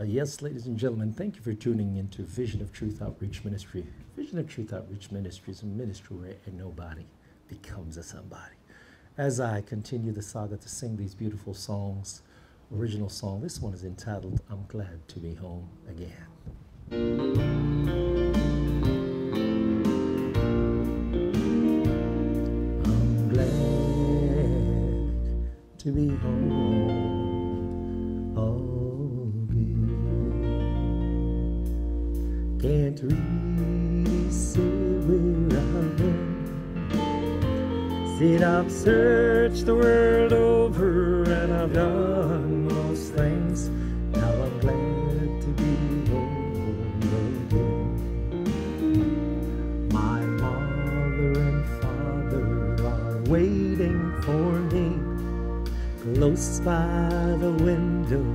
Uh, yes, ladies and gentlemen, thank you for tuning into Vision of Truth Outreach Ministry. Vision of Truth Outreach Ministry is a ministry where a nobody becomes a somebody. As I continue the saga to sing these beautiful songs, original song, this one is entitled I'm Glad to Be Home Again. I'm glad to be home again. Can't really say where I've been. Said I've searched the world over and I've done most things. Now I'm glad to be home again. My mother and father are waiting for me close by the window.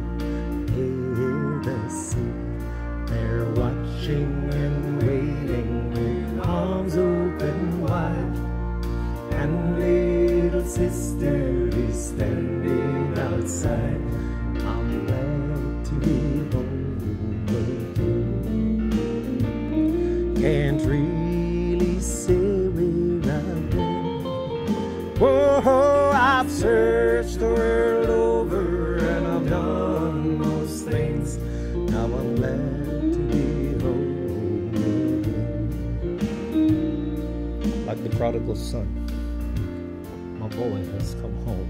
Watching and waiting with arms open wide. And little sister is standing outside. I'm glad to be home again. Can't really say where I've been. Whoa, oh, I've searched the world over and I've done most things. Now I'm glad Like the prodigal son, my boy has come home.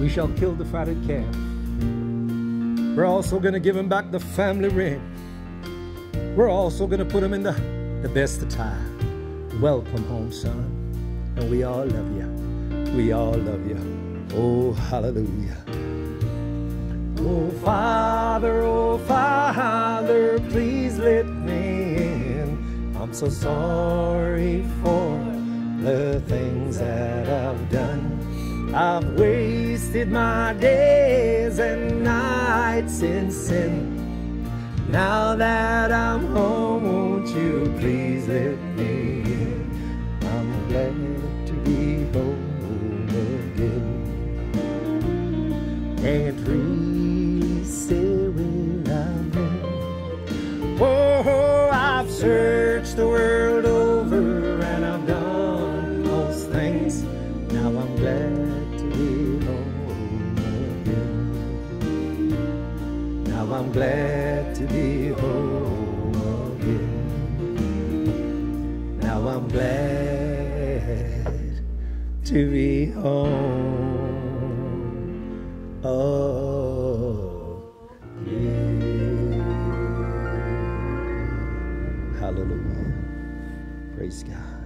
We shall kill the fatted calf. We're also going to give him back the family ring. We're also going to put him in the, the best attire. Welcome home, son. And we all love you. We all love you. Oh, hallelujah. Oh, Father, So sorry for the things that I've done. I've wasted my days and nights in sin. Now that I'm home, won't you please let me in? I'm glad to be home again. Can't I'm glad to be home again. Now I'm glad to be home. again. Hallelujah. Praise God.